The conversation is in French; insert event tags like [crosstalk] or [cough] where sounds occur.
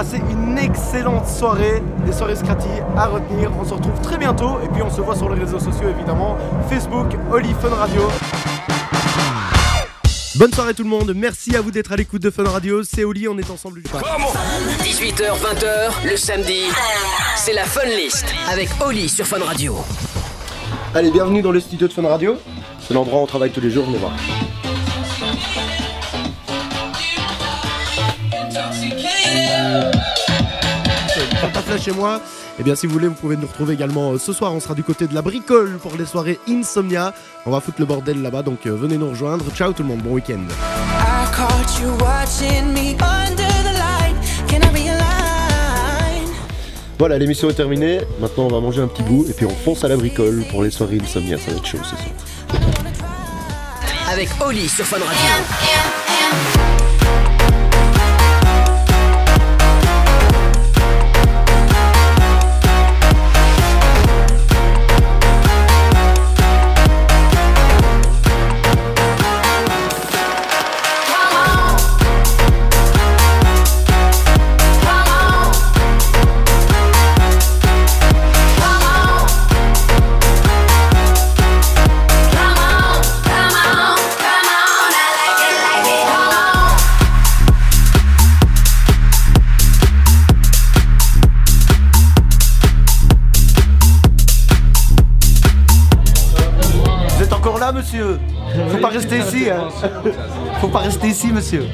passé une excellente soirée, des soirées Scratty à retenir. On se retrouve très bientôt et puis on se voit sur les réseaux sociaux évidemment, Facebook, Oli Fun Radio. Bonne soirée tout le monde, merci à vous d'être à l'écoute de Fun Radio, c'est Oli, on est ensemble du 18h, 20h, le samedi, c'est la Fun List avec Oli sur Fun Radio. Allez, bienvenue dans le studio de Fun Radio. C'est l'endroit où on travaille tous les jours, venez voir. Là chez moi, et eh bien si vous voulez, vous pouvez nous retrouver également euh, ce soir. On sera du côté de la bricole pour les soirées Insomnia. On va foutre le bordel là-bas, donc euh, venez nous rejoindre. Ciao tout le monde, bon week-end. Voilà, l'émission est terminée. Maintenant, on va manger un petit bout et puis on fonce à la bricole pour les soirées Insomnia. Ça va être chaud ce soir. Avec Oli sur Fun Radio. Monsieur. Faut pas rester ici. Hein. [laughs] Faut pas rester ici, monsieur.